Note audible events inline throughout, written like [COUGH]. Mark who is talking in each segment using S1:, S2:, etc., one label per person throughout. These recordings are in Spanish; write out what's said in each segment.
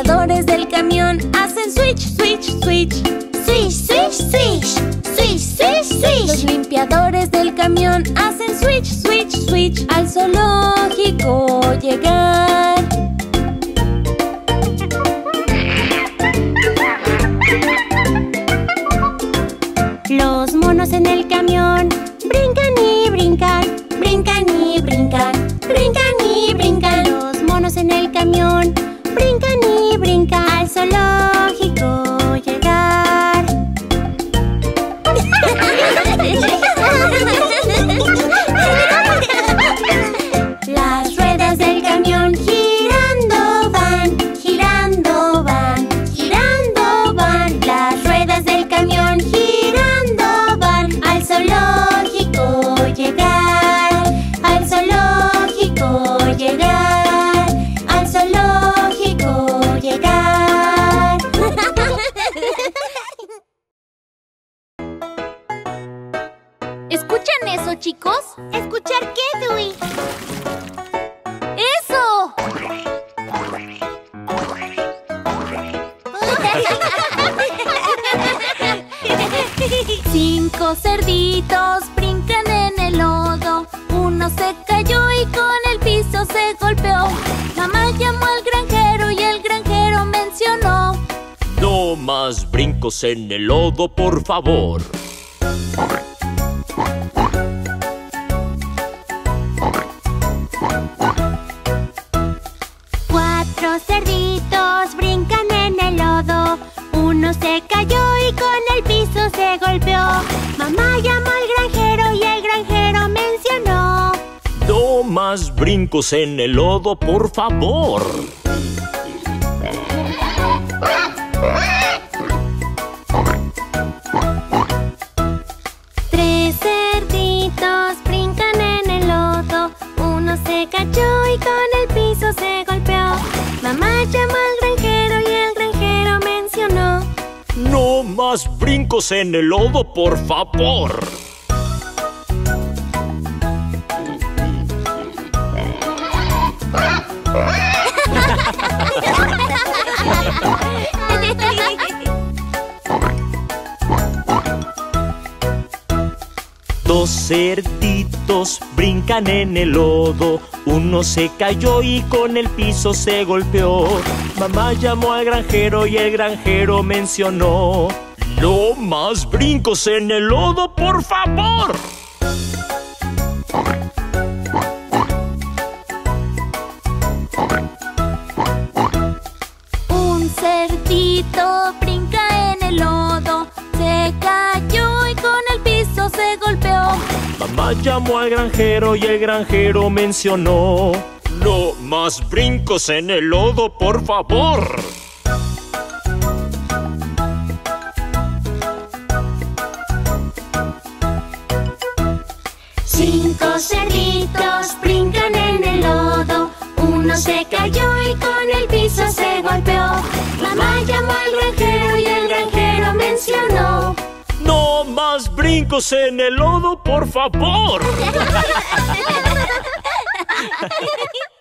S1: radiadores del camión
S2: hacen switch, switch, switch.
S1: Swish, swish, swish. Swish, swish, swish.
S2: Los limpiadores del camión hacen switch, switch, switch. Al zoológico llegar.
S1: en el
S2: lodo,
S3: por favor.
S1: Cuatro cerditos brincan en el lodo. Uno se cayó y con el piso se golpeó. Mamá llamó al granjero y el granjero mencionó.
S3: No más brincos en el lodo, por favor.
S1: se golpeó. Mamá llamó al granjero y el granjero mencionó.
S3: No más brincos en el lodo, por favor. Los cerditos brincan en el lodo, uno se cayó y con el piso se golpeó. Mamá llamó al granjero y el granjero mencionó, no más brincos en el lodo, por favor.
S2: Un cerdito Llamó al granjero y el granjero mencionó No más brincos en el lodo, por favor.
S1: Cinco cerditos brincan en el lodo. Uno se cayó y con el piso se golpeó. Mamá llamó al granjero
S2: brincos en el lodo, por favor. [LAUGHS]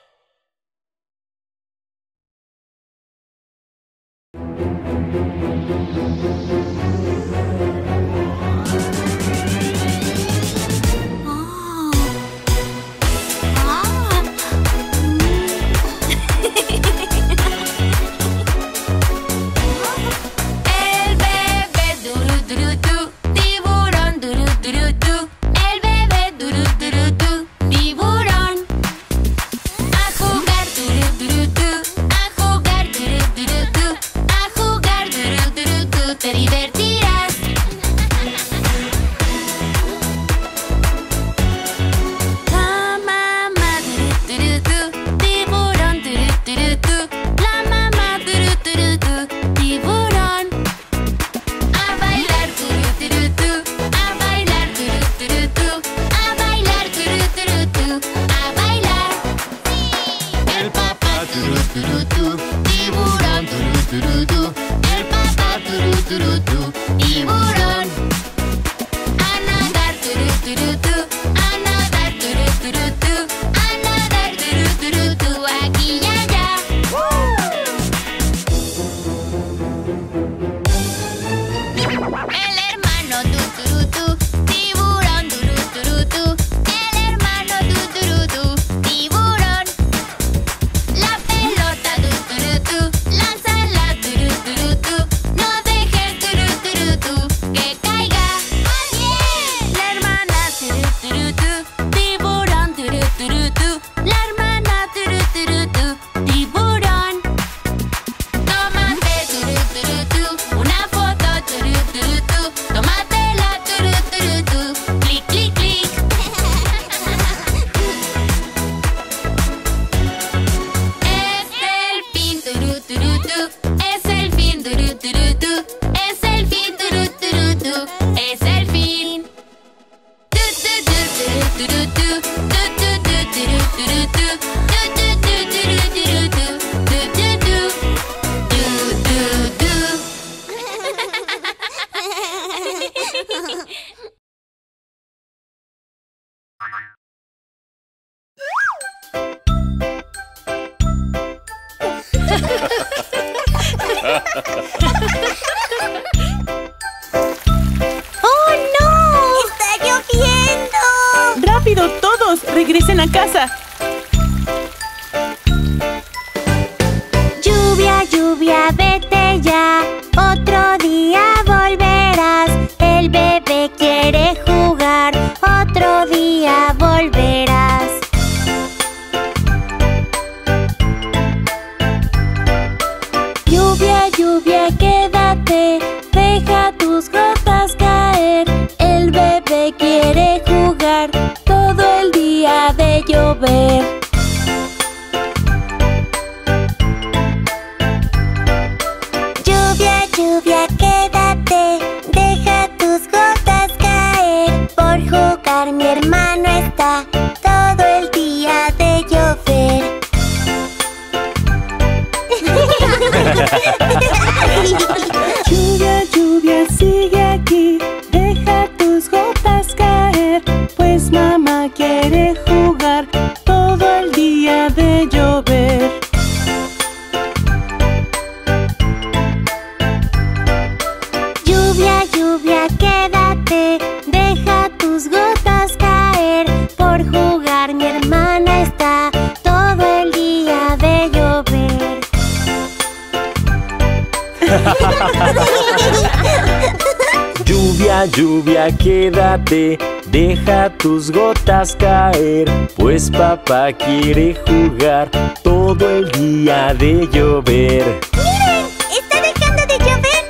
S1: Lluvia, quédate, deja tus gotas caer,
S3: pues
S2: papá quiere jugar todo el día de llover.
S1: ¡Miren! ¡Está dejando de llover!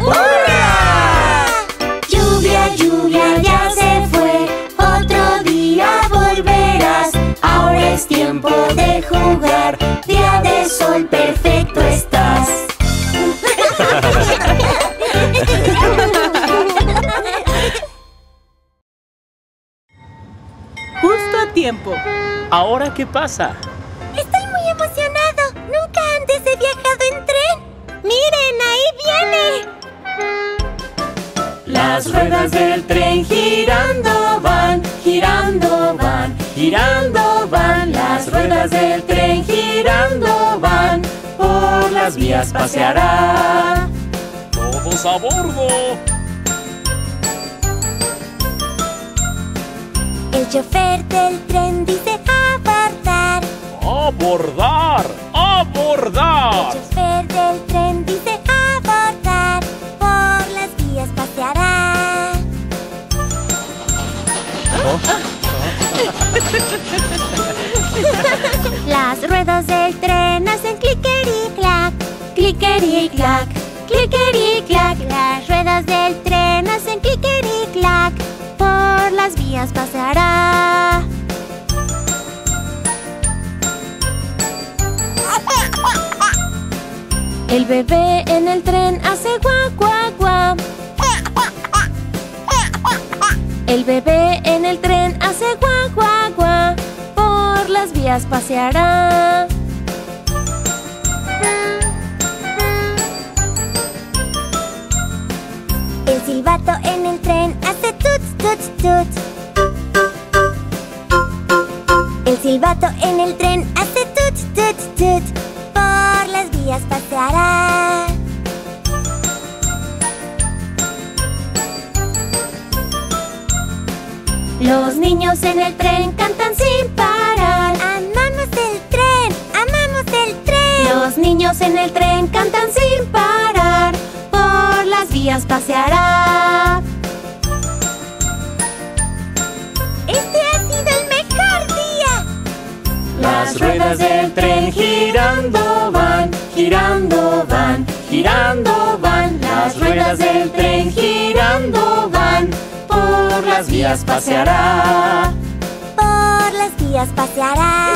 S1: ¡Hurra! Lluvia, lluvia, ya se fue, otro día volverás. Ahora es tiempo de jugar, día de sol
S4: tiempo.
S3: ¿Ahora qué pasa?
S1: Estoy muy emocionado. Nunca antes he viajado en tren. Miren, ahí viene.
S3: Las ruedas del tren girando van, girando van, girando van. Las ruedas del tren girando van, por las vías paseará. ¡Todos a bordo!
S1: El chofer del tren dice abordar.
S3: ¡Abordar!
S1: El
S3: ¡Abordar!
S1: chofer del tren dice abordar. Por las vías paseará. [LAUGHS] Las ruedas del tren hacen cliqueri-clac, cliqueri-clac, cliqueri-clac. Las ruedas del tren hacen cliqueri-clac, por las vías pasará. El bebé en el tren hace guau, guau, guau. El bebé en el tren hace guau, guau, guau. Por las vías paseará. El silbato en el tren hace El silbato en el tren hace tuts, tuts, tuts. Por las vías paseará. Los niños en el tren cantan sin parar. Amamos el tren, amamos el tren. Los niños en el tren cantan sin parar. Por las vías paseará.
S3: Las ruedas del tren girando van, girando van, girando van. Las ruedas del tren girando van, por las vías paseará.
S1: Por las vías paseará.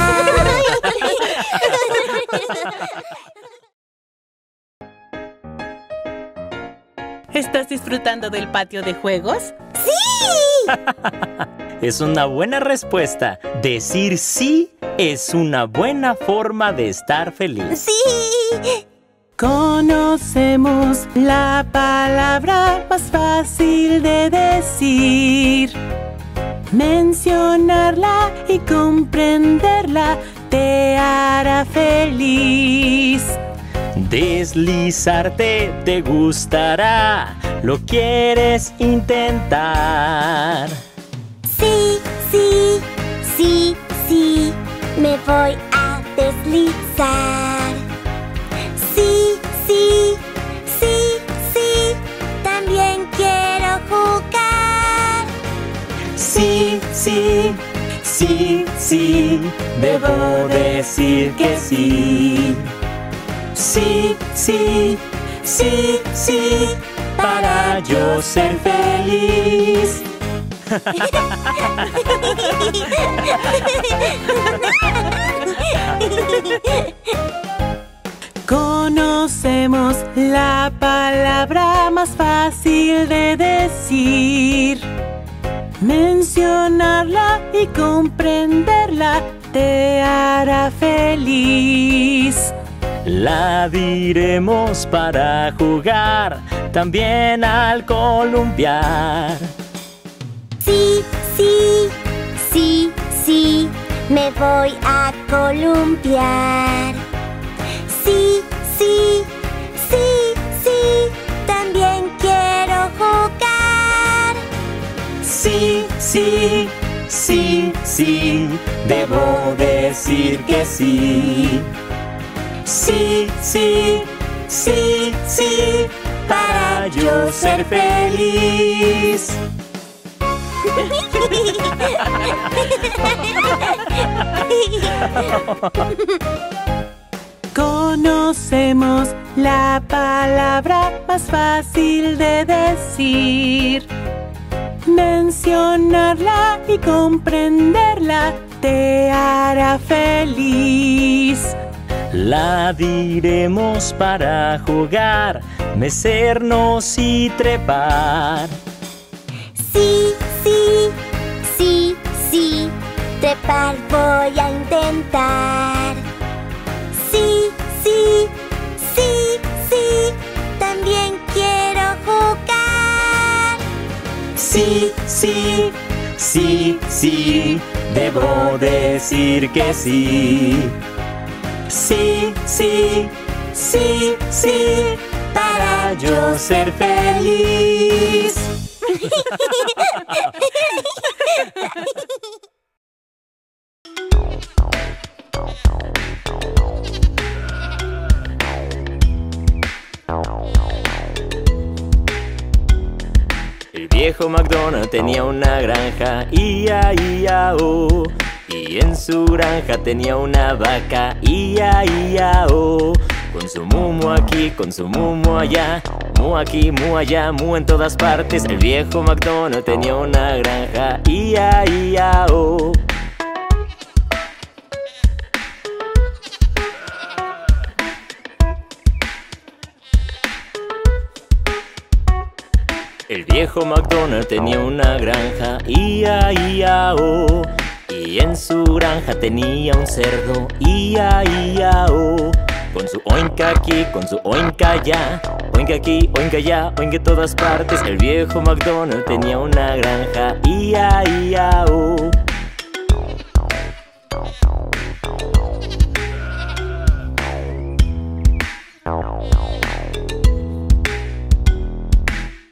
S4: ¿Estás disfrutando del patio de juegos?
S1: ¡Sí! [LAUGHS]
S3: Es una buena respuesta. Decir sí es una buena forma de estar feliz.
S1: ¡Sí!
S4: Conocemos la palabra más fácil de decir. Mencionarla y comprenderla te hará feliz.
S3: Deslizarte te gustará, lo quieres intentar.
S1: Sí, sí, sí, sí, me voy a deslizar. Sí, sí, sí, sí, también quiero jugar.
S3: Sí, sí, sí, sí, debo decir que sí. Sí, sí, sí, sí, para yo ser feliz. [LAUGHS]
S4: Conocemos la palabra más fácil de decir. Mencionarla y comprenderla te hará feliz.
S3: La diremos para jugar, también al columpiar.
S1: Sí, sí, sí, sí, me voy a columpiar. Sí, sí, sí, sí, también quiero jugar.
S3: Sí, sí, sí, sí, debo decir que sí. Sí, sí, sí, sí, para yo ser feliz.
S4: Conocemos la palabra más fácil de decir. Mencionarla y comprenderla te hará feliz.
S3: La diremos para jugar, mecernos y trepar.
S1: Sí, sí, sí, sí, trepar voy a intentar. Sí, sí, sí, sí, también quiero jugar.
S3: Sí, sí, sí, sí, debo decir que sí. Sí, sí, sí, sí, para yo ser feliz. El viejo McDonald tenía una granja, ia, ia, oh. Y en su granja tenía una vaca, ia, ia, oh. Con su mumo aquí, con su mumo allá, mu aquí, mu allá, mu en todas partes. El viejo McDonald tenía una granja, ia, ia, oh. El viejo McDonald tenía una granja, ia, ia, oh. Y en su granja tenía un cerdo, ia, ia, oh. Con su oinca aquí, con su oinca allá, oinca aquí, oinca allá, oinca en todas partes. El viejo McDonald tenía una granja, ia, ia, oh.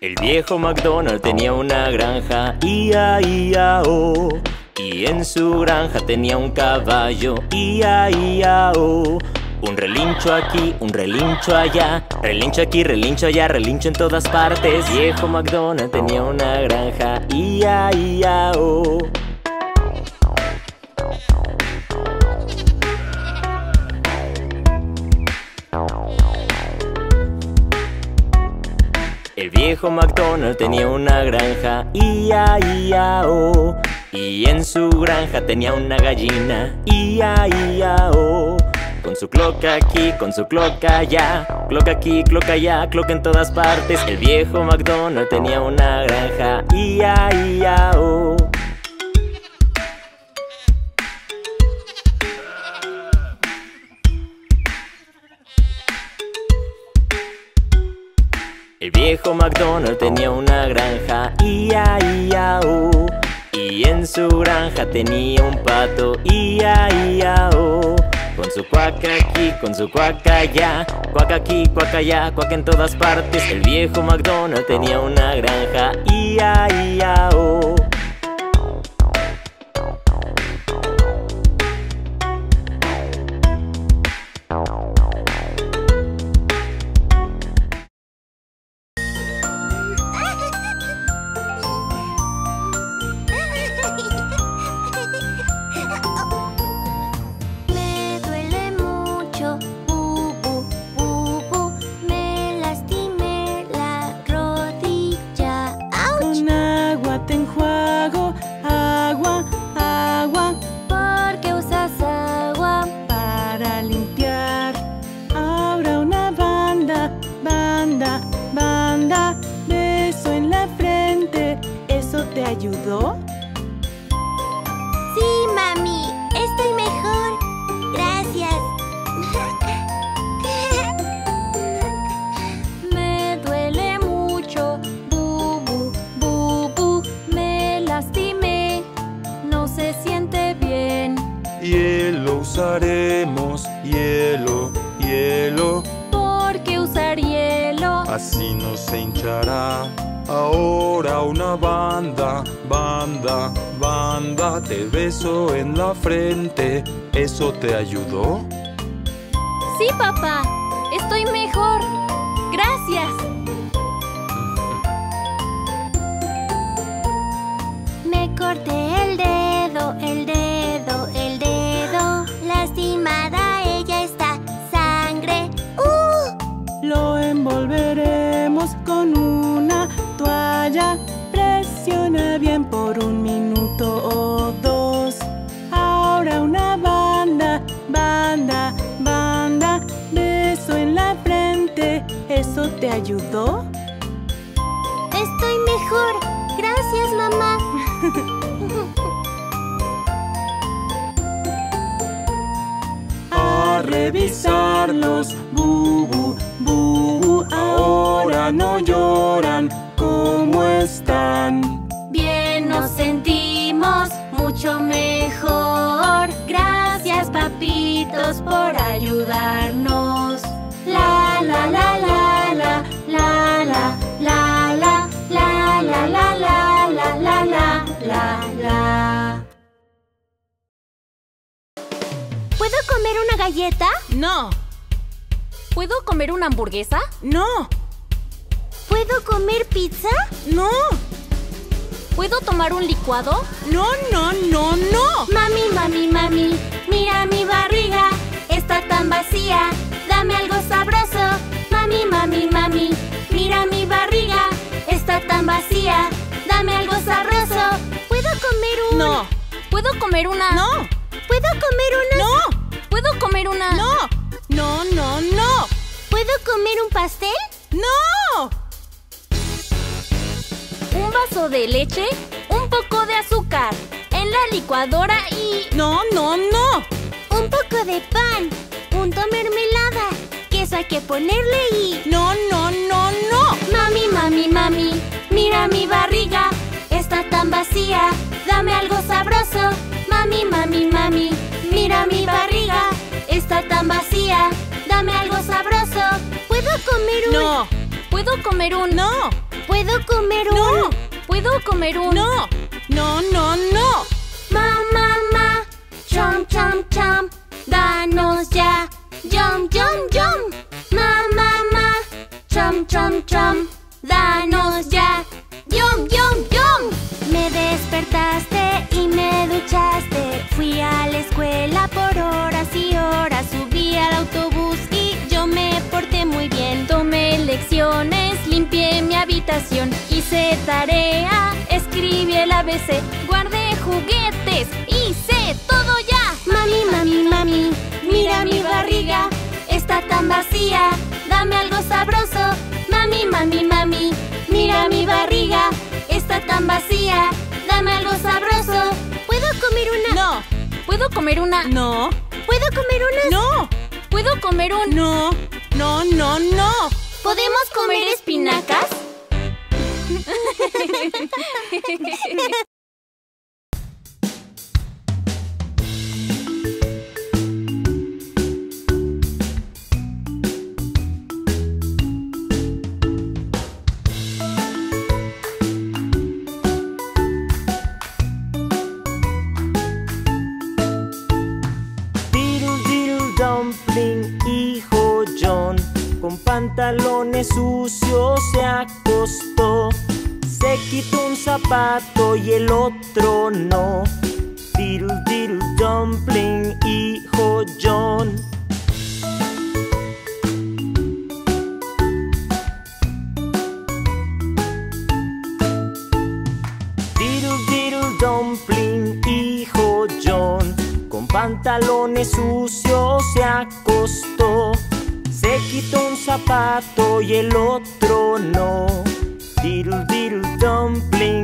S3: El viejo McDonald tenía una granja, ia, ia, oh. Y en su granja tenía un caballo, ia, ia, oh. Un relincho aquí, un relincho allá, relincho aquí, relincho allá, relincho en todas partes. Viejo McDonald tenía una granja, ia, ia, oh. El viejo McDonald tenía una granja, ia, ia, oh. Y en su granja tenía una gallina, ia, ia, oh. Con su cloca aquí, con su cloca allá, cloca aquí, cloca allá, cloca en todas partes. El viejo McDonald tenía una granja, ia, ia, oh. El viejo McDonald tenía una granja, ia, ia, oh. Y en su granja tenía un pato, ia, ia, oh. Con su cuaca aquí, con su cuaca allá, cuaca aquí, cuaca allá, cuaca en todas partes. El viejo McDonald tenía una granja, ia, ia, oh.
S4: Ahora una banda, banda, banda, te
S5: beso en la frente. ¿Eso te ayudó?
S2: Sí, papá, estoy mejor. Gracias.
S1: Me corté el dedo, el dedo, el dedo. Lastimada ella está. Sangre. ¡Uh!
S4: Lo envolveremos con una por un minuto o dos. banda, banda, beso en la frente. ¿Eso te ayudó?
S1: Estoy mejor. Gracias, mamá. [LAUGHS]
S5: A revisarlos, bubu, bubu, ahora no lloran. ¿Cómo están?
S2: Mucho mejor. Gracias papitos por ayudarnos. La la la la la la la la la la la la la la la la la la.
S1: ¿Puedo comer una galleta?
S4: No,
S2: ¿Puedo comer una hamburguesa?
S4: no,
S1: ¿Puedo comer pizza?
S4: no,
S2: ¿Puedo tomar un licuado?
S4: no, no, no, no.
S2: Mami, mami, mami, mira mi barriga, está tan vacía, dame algo sabroso. Mami, mami, mami, mira mi barriga, está tan vacía, dame algo sabroso.
S1: ¿Puedo comer un...?
S4: No,
S2: ¿Puedo comer una?
S4: no,
S1: ¿Puedo comer una...?
S4: no,
S2: ¿Puedo comer una?
S4: no, no, no, no,
S1: ¿Puedo comer un pastel?
S4: no.
S2: Un vaso de leche, un poco de azúcar, en la licuadora y...
S4: No, no, no.
S1: Un poco de pan, punto mermelada, queso hay que ponerle y...
S4: No, no, no, no.
S2: Mami, mami, mami, mira mi barriga, está tan vacía, dame algo sabroso. Mami, mami, mami, mira mi barriga, está tan vacía, dame algo sabroso.
S1: ¿Puedo comer un...?
S4: No,
S2: ¿Puedo comer un?
S4: no,
S1: ¿Puedo comer un...?
S4: no,
S2: ¿Puedo comer un?
S4: no, no, no, no.
S2: Ma, ma, ma, chom, chom, chom, danos ya, yum, yum, yum. Ma, ma, ma, chom, chom, chom, danos ya, yum, yum, yum.
S1: Me despertaste y me duchaste. Fui a la escuela por horas y horas. Subí al autobús
S2: lecciones, limpié mi habitación, hice tarea, escribí el ABC, guardé juguetes, hice todo ya.
S1: Mami, mami, mami,
S2: Mira mi barriga, está tan vacía, dame algo sabroso. Mami, mami, mami, mira mi barriga, está tan vacía, dame algo sabroso.
S1: ¿Puedo comer una...?
S4: No,
S2: ¿Puedo comer una?
S4: no,
S1: ¿Puedo comer una...?
S4: no,
S2: ¿Puedo comer un?
S4: no, no, no, no.
S2: ¿Podemos comer espinacas? [LAUGHS]
S3: zapato y el otro no. Diddle diddle dumpling, hijo John. Diddle dumpling, hijo John, con pantalones sucios se acostó. Se quitó un zapato y el otro no. Diddle diddle dumpling,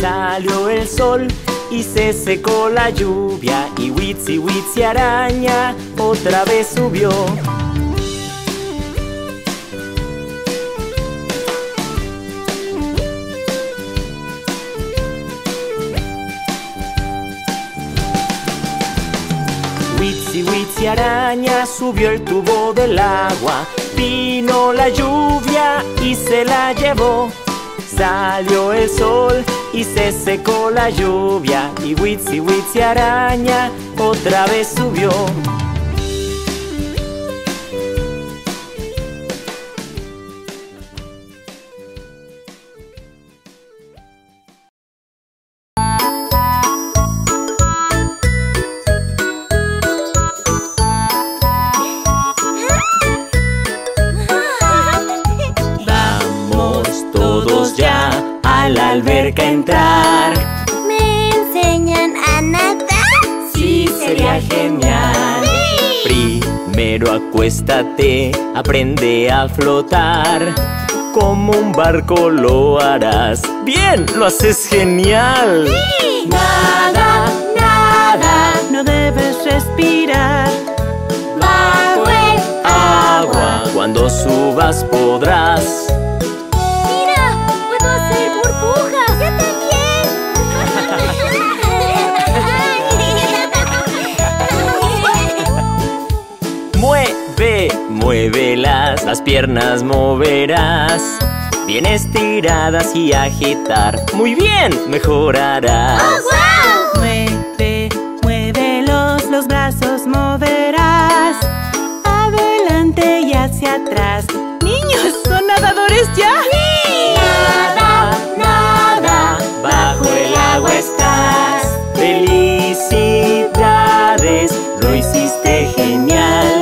S3: Salió el sol y se secó la lluvia y Witsi Witsi araña otra vez subió. Witsi Witsi araña subió el tubo del agua, vino la lluvia y se la llevó. Salió el sol y se secó la lluvia y Witsi Witsi araña otra vez subió. Acuéstate, aprende a flotar. Como un barco lo harás. ¡Bien! ¡Lo haces genial!
S1: ¡Sí!
S4: Nada, nada, no debes respirar.
S1: Bajo el
S3: agua. Cuando subas podrás Las piernas moverás, bien estiradas y agitar. Muy bien, mejorarás.
S1: Oh,
S4: wow. Mueve, muévelos, los brazos moverás. Adelante y hacia atrás. Niños, ¿son nadadores ya?
S1: ¡Sí!
S3: Nada, nada, bajo el agua estás. Felicidades, lo hiciste genial.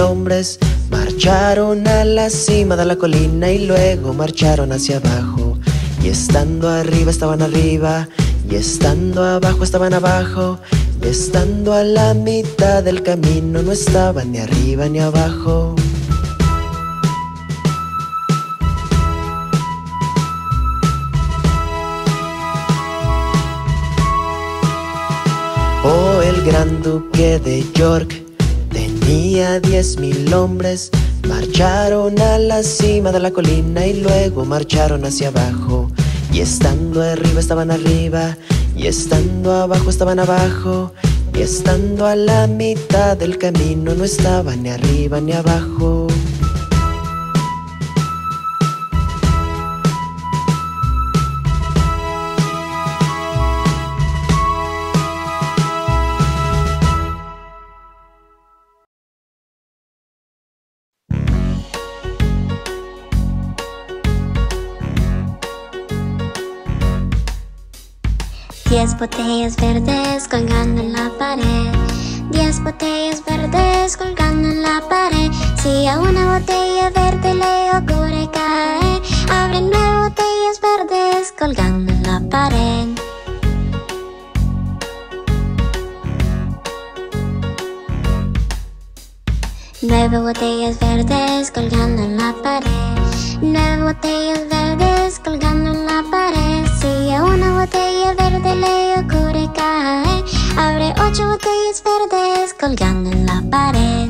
S6: Hombres. Marcharon a la cima de la colina y luego marcharon hacia abajo. Y estando arriba estaban arriba, y estando abajo estaban abajo, y estando a la mitad del camino no estaban ni arriba ni abajo. Oh, el gran duque de York tenía diez mil hombres. Marcharon a la cima de la colina y luego marcharon hacia abajo. Y estando arriba estaban arriba, y estando abajo estaban abajo, y estando a la mitad del camino no estaban ni arriba ni abajo.
S7: Diez botellas verdes colgando en la pared. Diez botellas verdes colgando en la pared. Si a una botella verde le ocurre caer, abre nueve botellas verdes colgando en la pared. Nueve botellas verdes colgando en la pared. Nueve botellas verdes colgando en la pared. Si a una botella verde le ocurre caer, abre ocho botellas verdes colgando en la pared.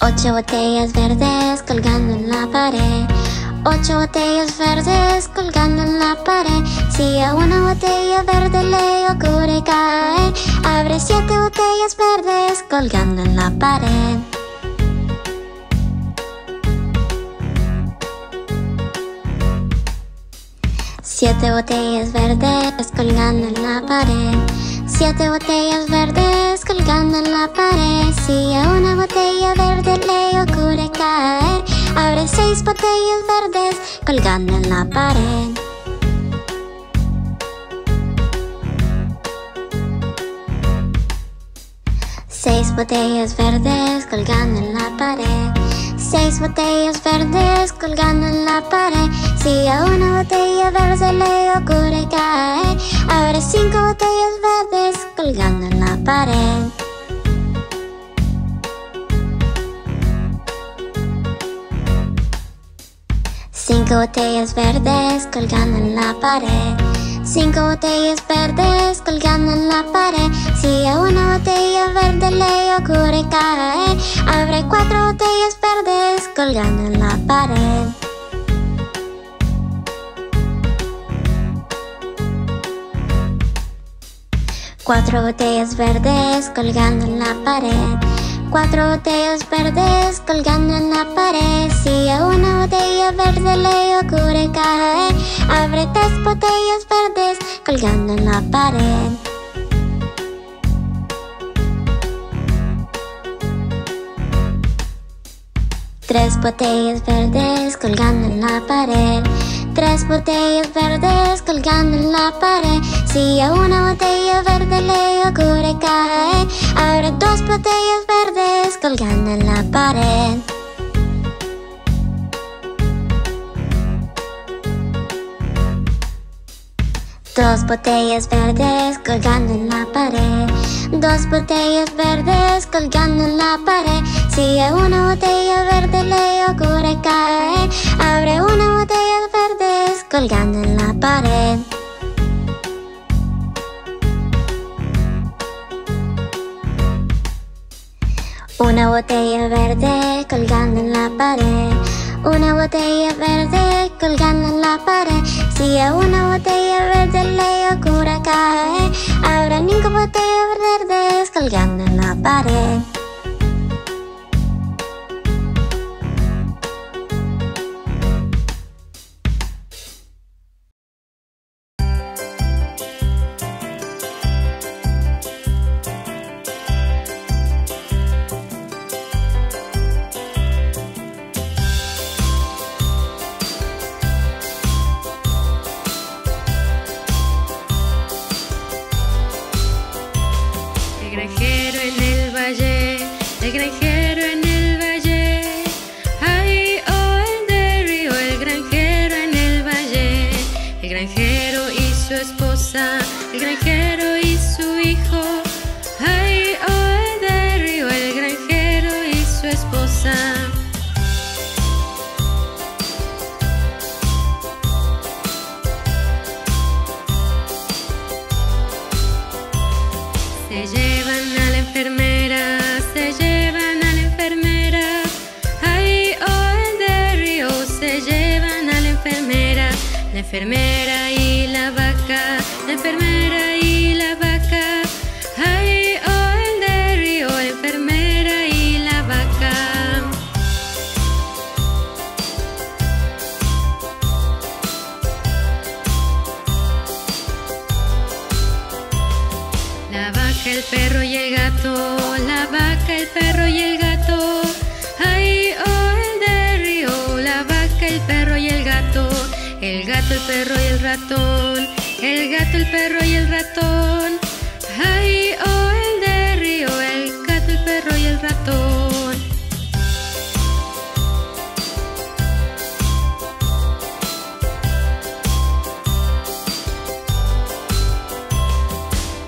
S7: Ocho botellas verdes colgando en la pared. Ocho botellas verdes colgando en la pared. Si a una botella verde le ocurre caer, abre siete botellas verdes colgando en la pared. Siete botellas verdes colgando en la pared. Siete botellas verdes colgando en la pared. Si a una botella verde le ocurre caer, abre seis botellas verdes colgando en la pared. Seis botellas verdes colgando en la pared. Seis botellas verdes colgando en la pared. Si a una botella verde le ocurre caer, abre cinco botellas verdes colgando en la pared. Cinco botellas verdes colgando en la pared. Cinco botellas verdes colgando en la pared. Si a una botella verde le ocurre caer, abre cuatro botellas verdes colgando en la pared. Cuatro botellas verdes colgando en la pared. Cuatro botellas verdes colgando en la pared. Si a una botella verde le ocurre caer, abre tres botellas verdes colgando en la pared. Tres botellas verdes colgando en la pared. Tres botellas verdes colgando en la pared. Si a una botella verde le ocurre caer, abre dos botellas verdes colgando en la pared. Dos botellas verdes colgando en la pared. Dos botellas verdes colgando en la pared. Si a una botella verde le ocurre caer, abre una botella verdes colgando en la pared. Una botella verde colgando en la pared. Una botella verde colgando en la pared. Si a una botella verde le ocurre caer, habrá cinco botellas verdes colgando en la pared.
S8: El perro y el ratón, el gato, el perro y el ratón. Ay, oh, el de río, el gato, el perro y el ratón.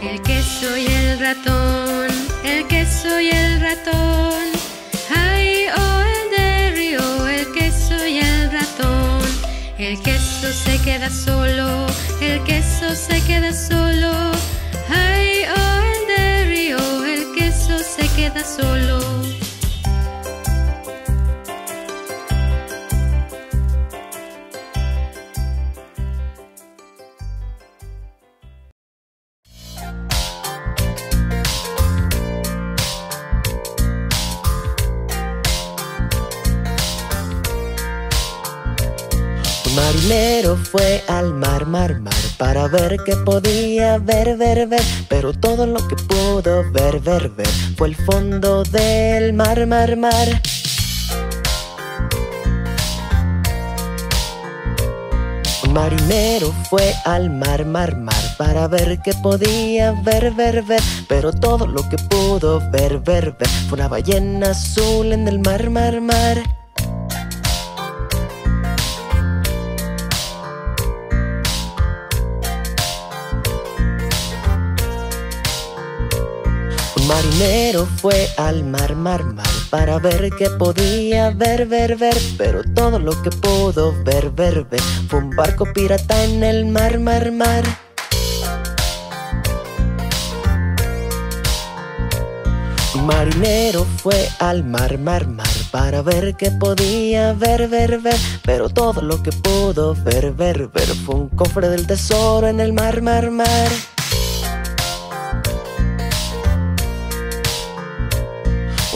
S8: El queso y el ratón, el queso y el ratón. Queda solo, el queso se queda solo. Ay, oh, el de el queso se queda solo.
S6: Fue al mar, mar, mar para ver qué podía ver, ver, ver. Pero todo lo que pudo ver, ver, ver fue el fondo del mar, mar, mar. Marinero fue al mar, mar, mar para ver qué podía ver, ver, ver. Pero todo lo que pudo ver, ver, ver fue una ballena azul en el mar, mar, mar. Marinero fue al mar, mar, mar para ver qué podía ver, ver, ver. Pero todo lo que pudo ver, ver, ver fue un barco pirata en el mar, mar, mar. Marinero fue al mar, mar, mar para ver qué podía ver, ver, ver. Pero todo lo que pudo ver, ver, ver fue un cofre del tesoro en el mar, mar, mar.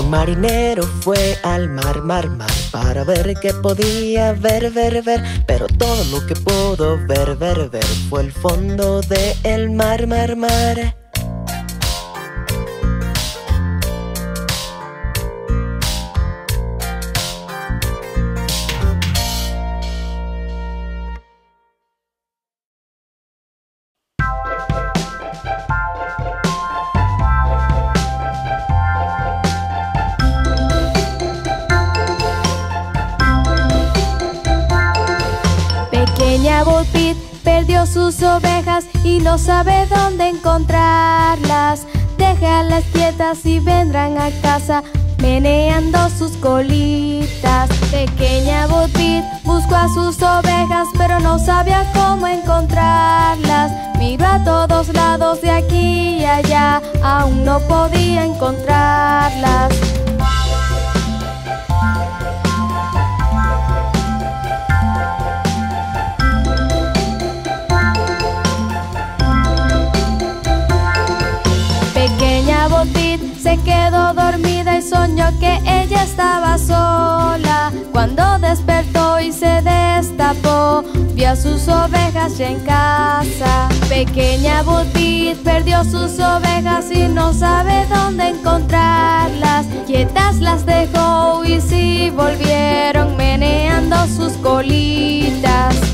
S6: Un marinero fue al mar, mar, mar para ver qué podía ver, ver, ver. Pero todo lo que pudo ver, ver, ver fue el fondo del el mar, mar, mar.
S9: Y no sabe dónde encontrarlas. Déjalas quietas y vendrán a casa meneando sus colitas. Pequeña Bo Peep buscó a sus ovejas pero no sabía cómo encontrarlas. Miró a todos lados de aquí y allá, aún no podía encontrarlas. Soñó que ella estaba sola. Cuando despertó y se destapó, vio a sus ovejas ya en casa. Pequeña Botit perdió sus ovejas y no sabe dónde encontrarlas. Quietas las dejó y sí volvieron meneando sus colitas.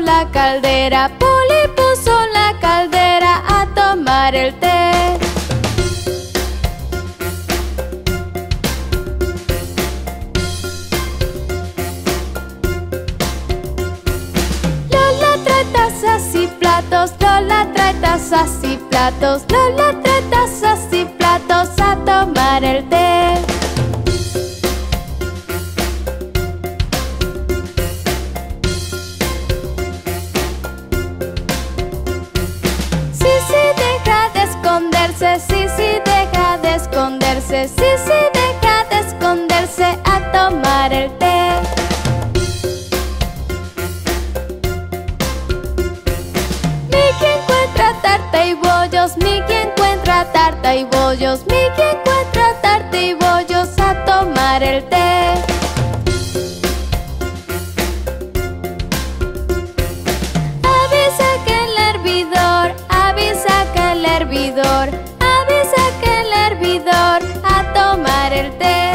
S9: la caldera, Poli puso la caldera a tomar el té. Lola trae tazas y
S6: platos,
S9: Lola trae tazas y platos, Lola trae y bollos, Mickey encuentra tarta y bollos a tomar el té. Avisa que el hervidor, avisa que el hervidor, avisa que el hervidor a tomar el té.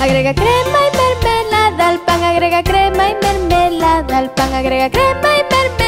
S9: Agrega crema y mermelada al pan, agrega crema y mermelada al pan, agrega crema y mermelada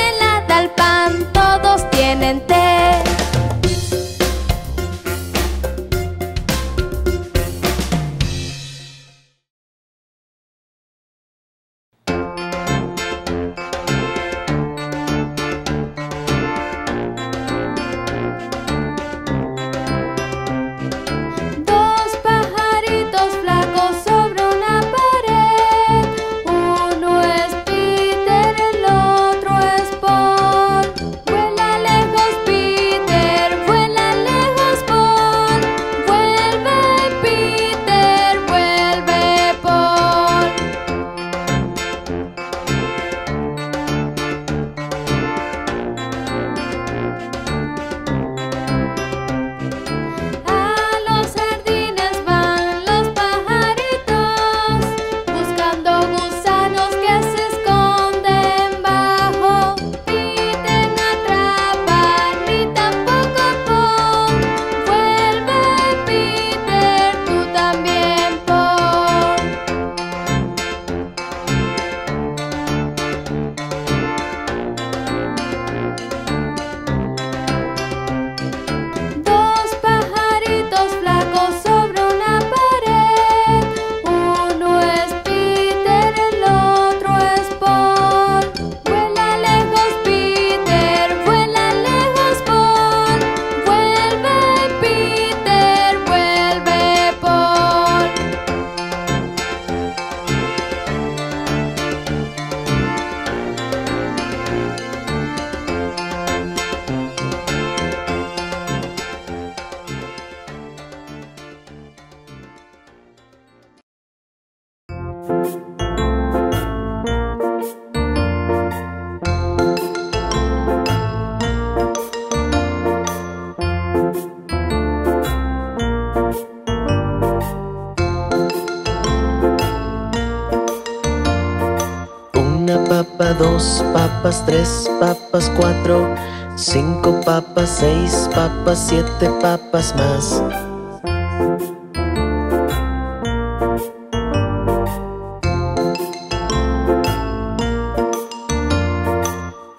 S6: cinco papas, seis papas, siete papas más.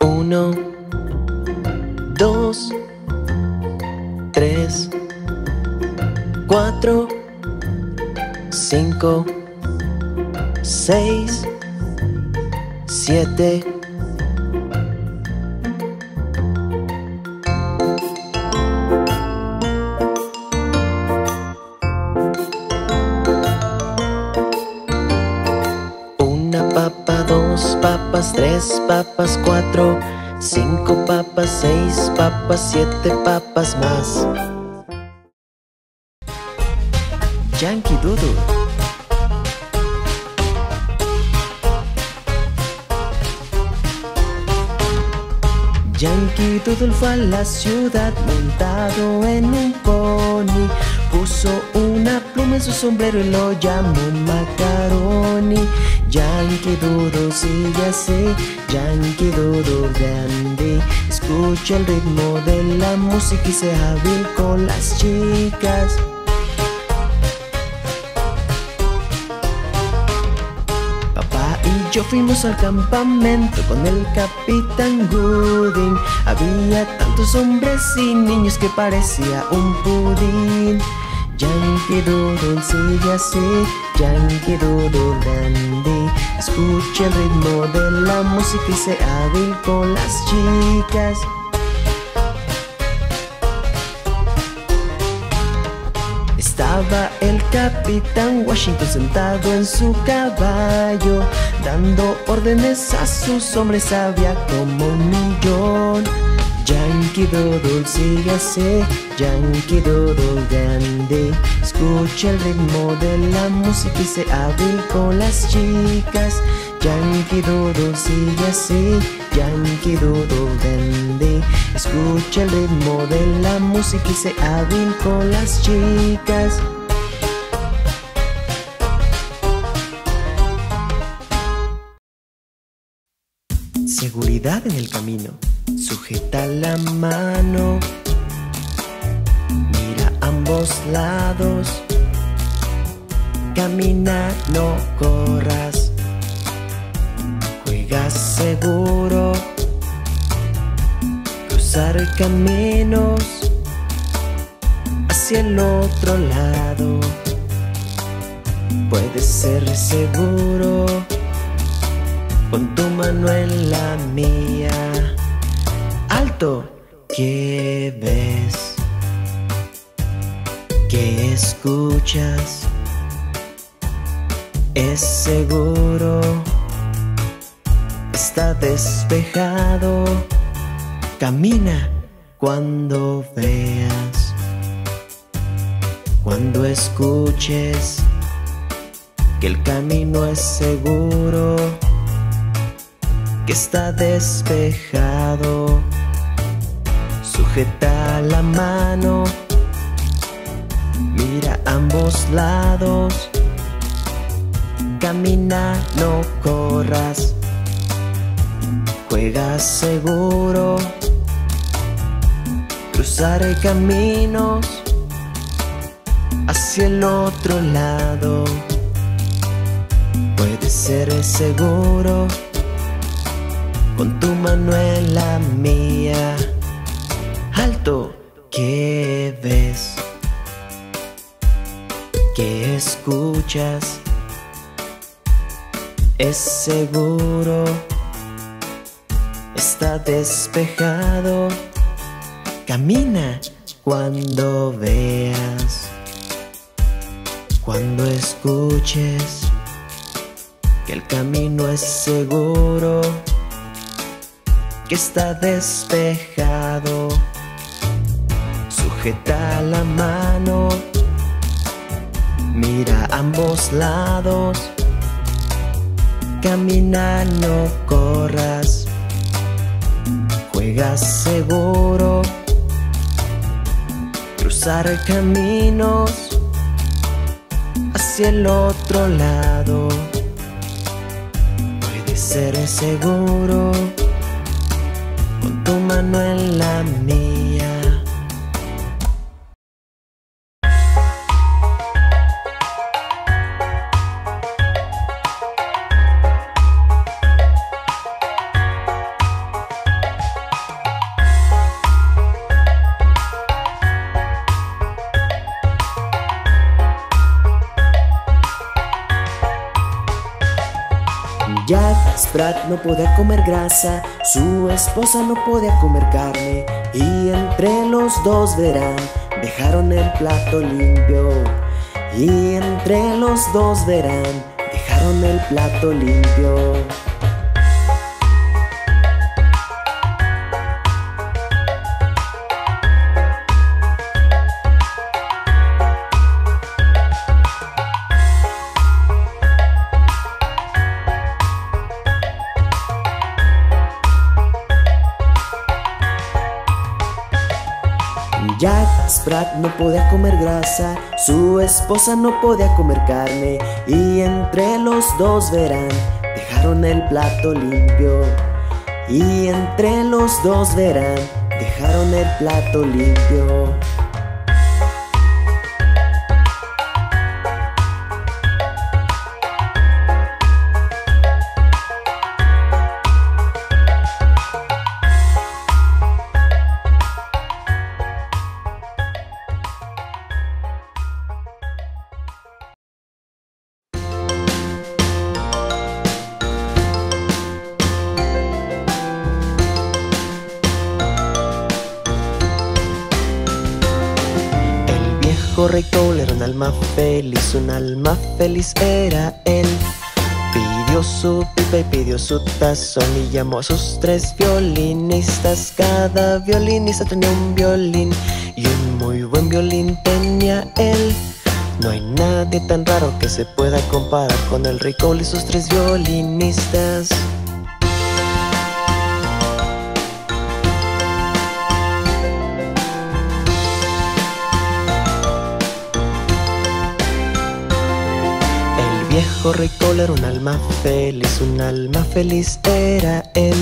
S6: Uno, dos, tres, cuatro, cinco, seis, siete. Siete papas más. Yankee Doodle. Yankee Doodle fue a la ciudad montado en un pony. Puso una pluma en su sombrero y lo llamó Macaroni. Yankee Doodle sigue así, Escucha el ritmo de la música y sea hábil con las chicas. Papá y yo fuimos al campamento con el capitán Gooding. Había tantos hombres y niños que parecía un pudín. Yankee Doodle sigue así, Yankee Doodle dandy. Escucha el ritmo de la música y sé hábil con las chicas. Capitán Washington sentado en su caballo, dando órdenes a sus hombres, había como un millón. Yankee Doodle sigue así, Yankee Doodle grande. Escucha el ritmo de la música y sé hábil con las chicas. Yankee Doodle sigue así, Yankee Doodle grande. Escucha el ritmo de la música y sé hábil con las chicas. En el camino. Sujeta la mano. Mira ambos lados. Camina, no corras. Juega seguro. Cruzar caminos hacia el otro lado. Puedes ser seguro. Pon tu mano en la mía. Alto, ¿qué ves? ¿Qué escuchas? Es seguro. Está despejado. Camina cuando veas. Cuando escuches que el camino es seguro que está despejado. Sujeta la mano, mira ambos lados. Camina, no corras. Juega seguro. Cruzar caminos hacia el otro lado. Puede ser seguro con tu mano en la mía. Alto, ¿qué ves? ¿Qué escuchas? Es seguro, está despejado. Camina cuando veas, cuando escuches que el camino es seguro está despejado. Sujeta la mano, mira ambos lados. Camina, no corras. Juega seguro. Cruzar caminos hacia el otro lado. Puede ser seguro con tu mano en la mía. No podía comer grasa, su esposa no podía comer carne y entre los dos verán, dejaron el plato limpio. Y entre los dos verán, dejaron el plato limpio. No podía comer grasa, su esposa no podía comer carne y entre los dos verán, dejaron el plato limpio. Y entre los dos verán, dejaron el plato limpio. Feliz, un alma feliz era él. Pidió su pipa y pidió su tazón y llamó a sus tres violinistas. Cada violinista tenía un violín y un muy buen violín tenía él. No hay nadie tan raro que se pueda comparar con el rey Cole y sus tres violinistas. Viejo rey Cole era un alma feliz, un alma feliz era él.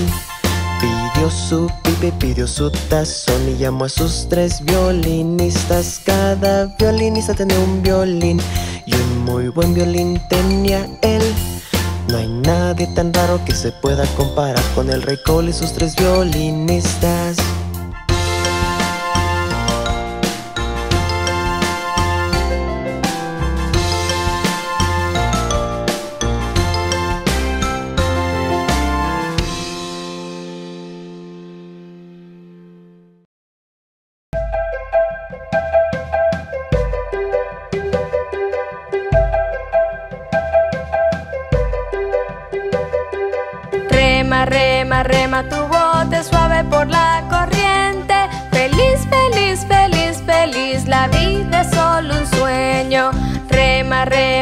S6: Pidió su pipa y pidió su tazón y llamó a sus tres violinistas. Cada violinista tenía un violín y un muy buen violín tenía él. No hay nadie tan raro que se pueda comparar con el rey Cole y sus tres violinistas.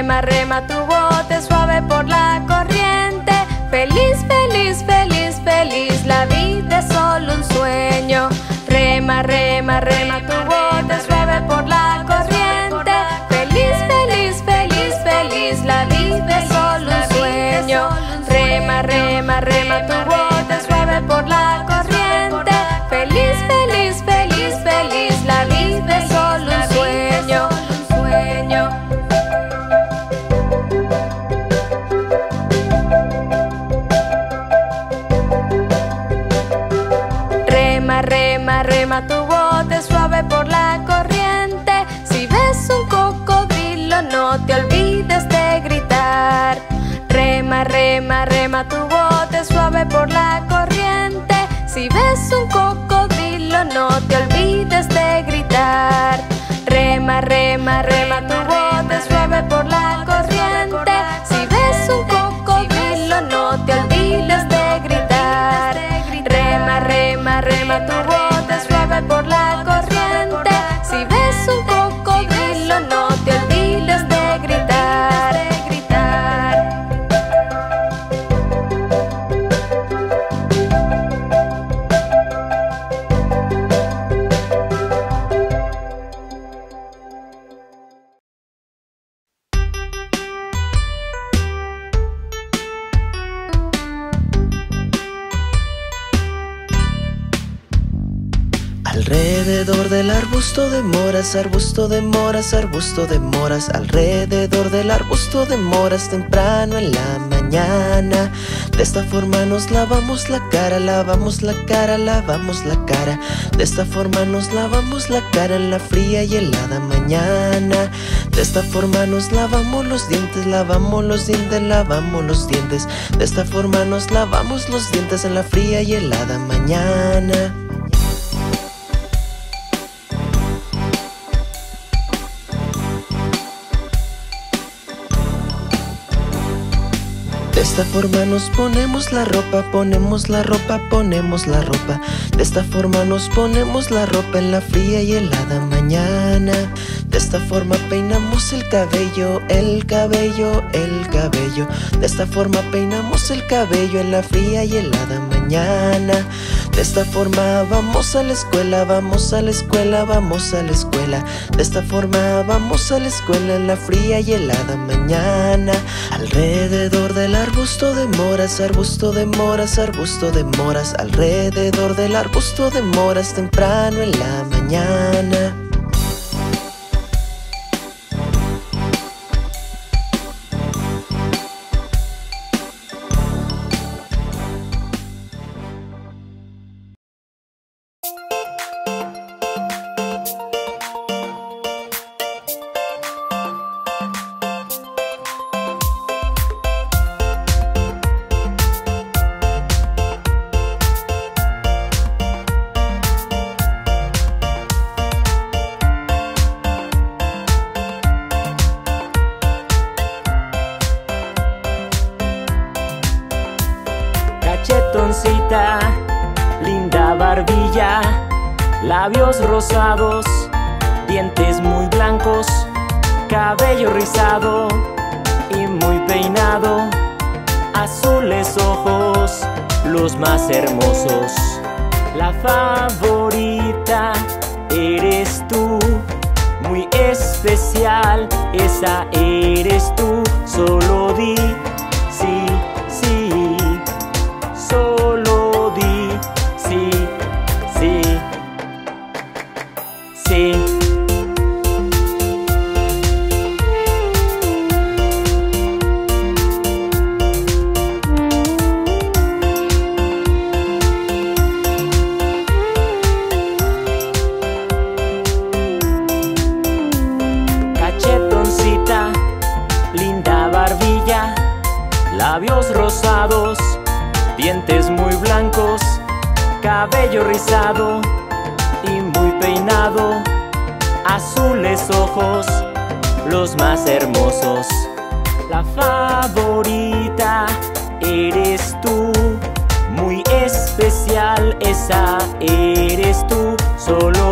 S9: Rema, rema, tu bote suave por la corriente. Feliz, feliz, feliz, feliz, la vida es solo un sueño. Rema, rema, rema tu bote suave por la corriente. Feliz, feliz, feliz, feliz, la vida es solo un sueño. Rema, rema, rema tu bote Rema, rema, rema tu
S6: arbusto de moras, arbusto de moras, arbusto de moras, alrededor del arbusto de moras temprano en la mañana. De esta forma nos lavamos la cara, lavamos la cara, lavamos la cara. De esta forma nos lavamos la cara en la fría y helada mañana. De esta forma nos lavamos los dientes, lavamos los dientes, lavamos los dientes. De esta forma nos lavamos los dientes en la fría y helada mañana. Esta forma nos ponemos la ropa, ponemos la ropa, ponemos la ropa. De esta forma nos ponemos la ropa en la fría y helada mañana. De esta forma peinamos el cabello, el cabello, el cabello. De esta forma peinamos el cabello en la fría y helada mañana. De esta forma vamos a la escuela, vamos a la escuela, vamos a la escuela. De esta forma vamos a la escuela en la fría y helada mañana. Alrededor del arbusto de moras, arbusto de moras, arbusto de moras. Alrededor del arbusto de moras temprano en la mañana.
S3: Rosados, dientes muy blancos, cabello rizado y muy peinado, azules ojos, los más hermosos. La favorita eres tú, muy especial, esa eres tú, solo di más hermosos. La favorita eres tú, muy especial, esa eres tú, solo